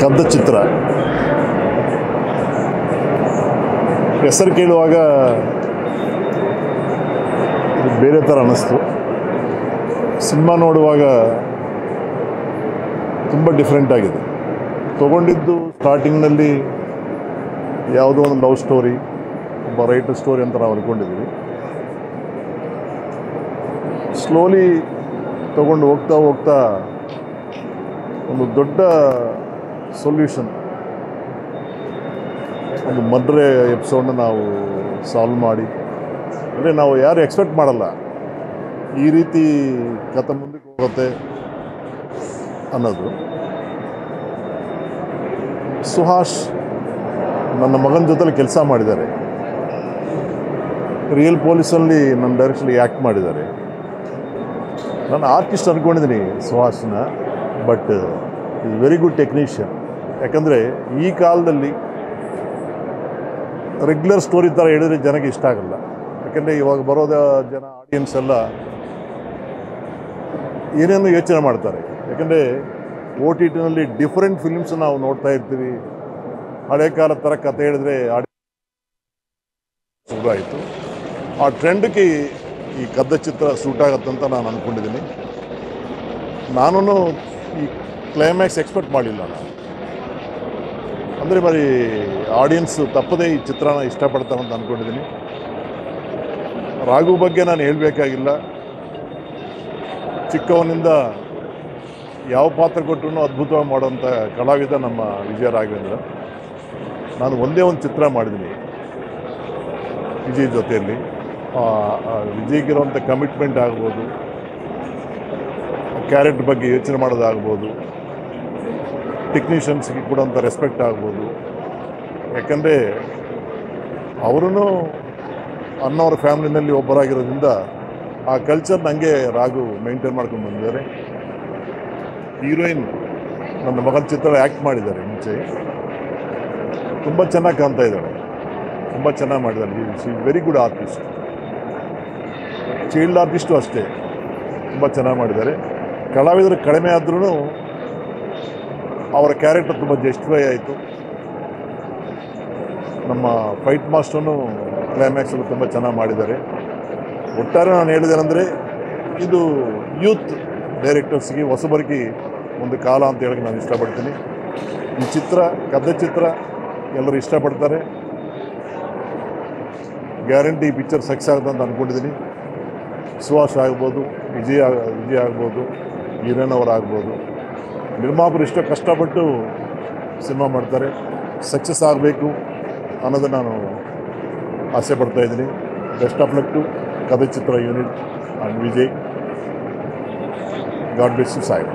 ಕದ್ದ ಚಿತ್ರ. ಹೆಸರು ಕೇಳುವಾಗ ಬೇರೆ ಥರ ಅನ್ನಿಸ್ತು ಸಿನಿಮಾ ನೋಡುವಾಗ ತುಂಬ ಡಿಫ್ರೆಂಟ್ ಆಗಿದೆ. ತೊಗೊಂಡಿದ್ದು ಸ್ಟಾರ್ಟಿಂಗ್ನಲ್ಲಿ ಯಾವುದೋ ಒಂದು ಲವ್ ಸ್ಟೋರಿ ಒಬ್ಬ ರೈಟರ್ ಸ್ಟೋರಿ ಅಂತ ನಾವು ಅಂದ್ಕೊಂಡಿದ್ದೀವಿ ಸ್ಲೋಲಿ ತಗೊಂಡು ಹೋಗ್ತಾ ಹೋಗ್ತಾ ಒಂದು ದೊಡ್ಡ ಸೊಲ್ಯೂಷನ್. ಒಂದು ಮದ್ರೆ ಎಪಿಸೋಡ್ನ ನಾವು ಸಾಲ್ವ್ ಮಾಡಿ. ಅಂದರೆ ನಾವು ಯಾರು ಎಕ್ಸ್ಪೆಕ್ಟ್ ಮಾಡಲ್ಲ. ಈ ರೀತಿ ಕಥೆ ಮುಂದಕ್ಕೆ ಹೋಗುತ್ತೆ ಅನ್ನೋದು. ಸುಹಾಸ್ ನನ್ನ ಮಗನ ಜೊತೆಲಿ ಕೆಲಸ ಮಾಡಿದ್ದಾರೆ. ರಿಯಲ್ ಪೊಲೀಸಲ್ಲಿ ನನ್ನ ಡೈರೆಕ್ಷನ್ ಆ್ಯಕ್ಟ್ ಮಾಡಿದ್ದಾರೆ. ನಾನು ಆರ್ಟಿಸ್ಟ್ ಅಂದ್ಕೊಂಡಿದ್ದೀನಿ ಸುಹಾಸ್ನ but is very good technician ಯಾಕಂದರೆ ಈ ಕಾಲದಲ್ಲಿ ರೆಗ್ಯುಲರ್ ಸ್ಟೋರಿ ಥರ ಹೇಳಿದ್ರೆ ಜನಕ್ಕೆ ಇಷ್ಟ ಆಗಲ್ಲ. ಯಾಕಂದರೆ ಇವಾಗ ಬರೋದ ಜನ ಆಡಿಯನ್ಸ್ ಎಲ್ಲ ಏನೇನು ಯೋಚನೆ ಮಾಡ್ತಾರೆ. ಯಾಕಂದರೆ ಓ ಟಿ ಟಿನಲ್ಲಿ ಡಿಫ್ರೆಂಟ್ ಫಿಲ್ಮ್ಸ್ ನಾವು ನೋಡ್ತಾ ಇರ್ತೀವಿ. ಹಳೆ ಕಾಲದ ಥರ ಕತೆ ಹೇಳಿದ್ರೆ ಆಡಿ ಆಯಿತು. ಆ ಟ್ರೆಂಡ್ಗೆ ಈ ಕದ್ದ ಚಿತ್ರ ಸೂಟ್ ಆಗತ್ತಂತ ನಾನು ಅಂದ್ಕೊಂಡಿದ್ದೀನಿ ನಾನು ಈ ಕ್ಲೈಮ್ಯಾಕ್ಸ್ ಎಕ್ಸ್ಪೆಕ್ಟ್ ಮಾಡಲಿಲ್ಲ ನಾನು. ಅಂದರೆ ಬರೀ ಆಡಿಯನ್ಸ್ ತಪ್ಪದೇ ಈ ಚಿತ್ರನ ಅಂತ ಅಂದ್ಕೊಂಡಿದ್ದೀನಿ ರಾಘು ಬಗ್ಗೆ ನಾನು ಹೇಳಬೇಕಾಗಿಲ್ಲ. ಚಿಕ್ಕವನಿಂದ ಯಾವ ಪಾತ್ರ ಕೊಟ್ಟರು ಅದ್ಭುತವಾಗಿ ಮಾಡುವಂಥ ಕಲಾವಿದ ನಮ್ಮ ವಿಜಯ ರಾಘವೇಂದ್ರ. ನಾನು ಒಂದೇ ಒಂದು ಚಿತ್ರ ಮಾಡಿದ್ದೀನಿ. ವಿಜಯ್ ಜೊತೆಯಲ್ಲಿ. ವಿಜಯ್ಗಿರುವಂಥ ಕಮಿಟ್ಮೆಂಟ್ ಆಗ್ಬೋದು. ಕ್ಯಾರೆಟ್ ಬಗ್ಗೆ ಯೋಚನೆ ಮಾಡೋದಾಗ್ಬೋದು. ಟೆಕ್ನಿಷಿಯನ್ಸ್ಗೆ ಕೊಡೋಂಥ ರೆಸ್ಪೆಕ್ಟ್ ಆಗ್ಬೋದು. ಯಾಕಂದರೆ ಅವರೂ ಅನ್ನೋರ ಫ್ಯಾಮಿಲಿನಲ್ಲಿ ಒಬ್ಬರಾಗಿರೋದ್ರಿಂದ ಆ ಕಲ್ಚರ್ ನನಗೆ ರಾಘು ಮೇಂಟೈನ್ ಮಾಡ್ಕೊಂಡು ಬಂದಿದ್ದಾರೆ. ಹೀರೋಯಿನ್ ನನ್ನ ಮಗನ ಚಿತ್ರ ಆ್ಯಕ್ಟ್ ಮಾಡಿದ್ದಾರೆ ಮುಂಚೆ. ತುಂಬ ಚೆನ್ನಾಗಿ ಕಾಣ್ತಾ ಇದ್ದಾಳೆ. ತುಂಬ ಚೆನ್ನಾಗಿ ಮಾಡಿದ್ದಾರೆ she very good artist child artist ಅಷ್ಟೇ. ತುಂಬ ಚೆನ್ನಾಗಿ ಮಾಡಿದ್ದಾರೆ. ಕಲಾವಿದರು ಕಡಿಮೆ ಆದ್ರೂ ಅವರ ಕ್ಯಾರೆಕ್ಟರ್ ತುಂಬ ಜಸ್ಟಿಫೈ ಆಯಿತು. ನಮ್ಮ ಫೈಟ್ ಮಾಸ್ಟರ್ನು ಕ್ಲೈಮ್ಯಾಕ್ಸಲ್ಲಿ ತುಂಬ ಚೆನ್ನಾಗಿ ಮಾಡಿದ್ದಾರೆ. ಒಟ್ಟಾರೆ ನಾನು ಹೇಳಿದ್ದೇನೆಂದರೆ ಇದು ಯೂತ್ ಡೈರೆಕ್ಟರ್ಸ್ಗೆ ಹೊಸಬರಿಗೆ ಒಂದು ಕಾಲ ಅಂತ ಹೇಳಕ್ಕೆ ನಾನು ಇಷ್ಟಪಡ್ತೀನಿ. ಈ ಚಿತ್ರ ಕದ್ದೆ ಚಿತ್ರ ಎಲ್ಲರೂ ಇಷ್ಟಪಡ್ತಾರೆ. ಗ್ಯಾರಂಟಿ ಪಿಕ್ಚರ್ ಸಕ್ಸಸ್ ಆಗುತ್ತೆ ಅಂತ ಅಂದ್ಕೊಂಡಿದ್ದೀನಿ ಸುಹಾಸ್ ಆಗ್ಬೋದು, ವಿಜಯ ವಿಜಯ ಆಗ್ಬೋದು ಹೀರೋನ್ ನಿರ್ಮಾಪಕರು ಇಷ್ಟು ಕಷ್ಟಪಟ್ಟು ಸಿನಿಮಾ ಮಾಡ್ತಾರೆ. ಸಕ್ಸಸ್ ಆಗಬೇಕು ಅನ್ನೋದು ನಾನು ಆಸೆ ಪಡ್ತಾ ಇದ್ದೀನಿ. ಬೆಸ್ಟ್ ಆಫ್ ಲಕ್ ಟು ಕಥೆ ಚಿತ್ರ unit and Vijay. God bless you Sai